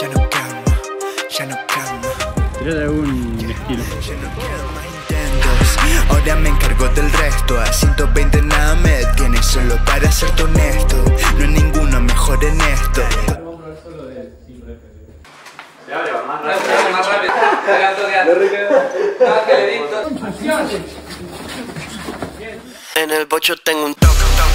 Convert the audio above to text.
Ya no calma, ya no calma. Tírate algún estilo. Ya no quiero más intentos. Ahora me encargo del resto. A 120 nada me tiene solo para serte honesto. No hay ninguno mejor en esto. Más rápido. Gato, gato. Más que le dicto. En el bocho tengo un toque.